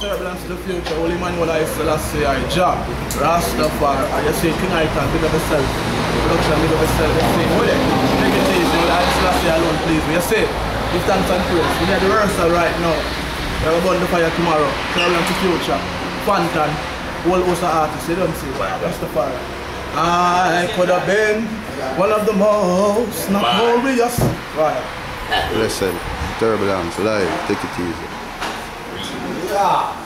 Turbulence to the future, Holy Manuel I Selassie I Jah Rastafari, I just say King Ital, big up yourself. Production, big up yourself, you see, what it? Take it easy, I Selassie alone please. Me, you see Give thanks and praise, we need the rehearsal right now. We have a burn the fire tomorrow, Turbulence to the future. Fantan, whole host of artists, you don't see, Rastafari. I could have been one of the most notorious. Right. Listen, Turbulence live, take it easy. Yeah.